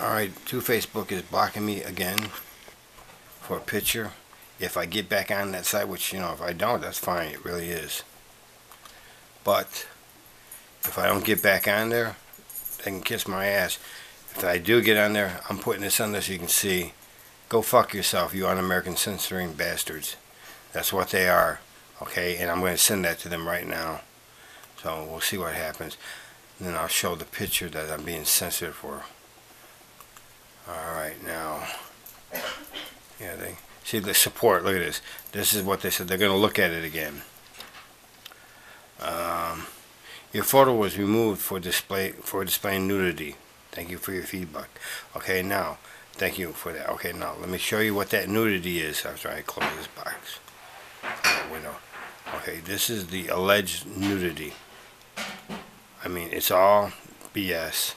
Alright, Two Facebook is blocking me again for a picture. If I get back on that site, which, you know, if I don't, that's fine. It really is. But if I don't get back on there, they can kiss my ass. If I do get on there, I'm putting this on there so you can see. Go fuck yourself, you un-American censoring bastards. That's what they are. Okay, and I'm going to send that to them right now. So we'll see what happens. And then I'll show the picture that I'm being censored for. Alright, now. Yeah, they see the support. Look at this. This is what they said. They're going to look at it again. Um, your photo was removed for display for displaying nudity. Thank you for your feedback. Okay, now, thank you for that. Okay, now let me show you what that nudity is. Sorry, I close this box. Window. Okay, this is the alleged nudity. I mean, it's all BS.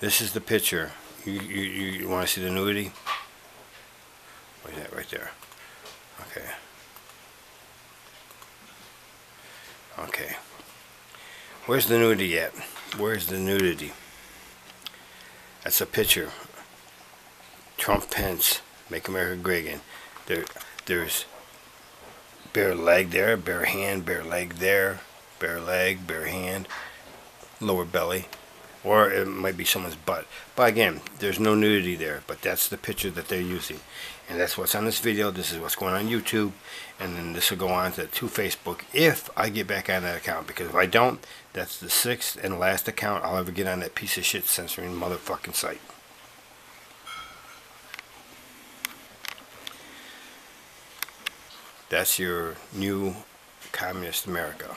This is the picture. You, you, you want to see the nudity? Where's that? Right there. Okay. Okay. Where's the nudity at? Where's the nudity? That's a picture. Trump Pence, Make America Great Again. There, there's bare leg there, bare hand, bare leg there, bare leg, bare hand, lower belly, or it might be someone's butt. But again, there's no nudity there, but that's the picture that they're using. And that's what's on this video. This is what's going on YouTube. And then this will go on to, to Facebook if I get back on that account. Because if I don't, that's the sixth and last account I'll ever get on that piece of shit censoring motherfucking site. That's your new communist America.